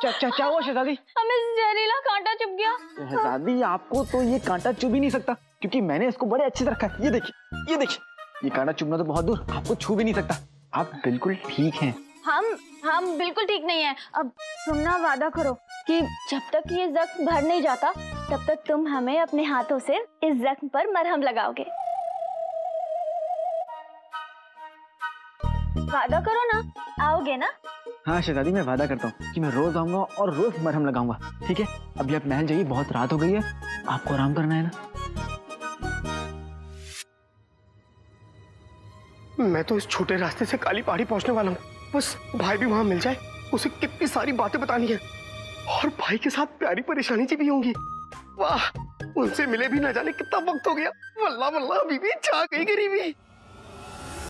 क्या क्या क्या हुआ शहजादी? हमें जहरीला कांटा चुभ गया। शहजादी आपको तो ये कांटा चुभ ही नहीं सकता क्योंकि मैंने इसको बड़े अच्छे से रखा है ये देखिए ये देखिए ये कांटा चुभना तो बहुत दूर आपको छू भी नहीं सकता। आप बिल्कुल ठीक हैं। हम हम बिल्कुल ठीक नहीं है। अब तुम ना वादा करो कि जब तक ये जख्म भर नहीं जाता तब तक तुम हमें अपने हाथों से इस जख्म पर मरहम लगाओगे। वादा करो ना आओगे ना? हाँ शहजादी, मैं वादा करता हूँ कि मैं रोज आऊँगा और रोज मरहम लगाऊँगा। ठीक है? अभी आप महल जाइए, बहुत रात हो गई है। आपको आराम करना है ना? मैं तो इस छोटे रास्ते से काली पहाड़ी पहुँचने वाला हूँ। बस भाई भी वहाँ मिल जाए, उसे कितनी सारी बातें बतानी है। और भाई के साथ प्यारी परेशानी जी भी होंगी। वाह, उनसे मिले भी ना जाने कितना वक्त हो गया। वल्ला वल्ला भी छा गई गरीबी।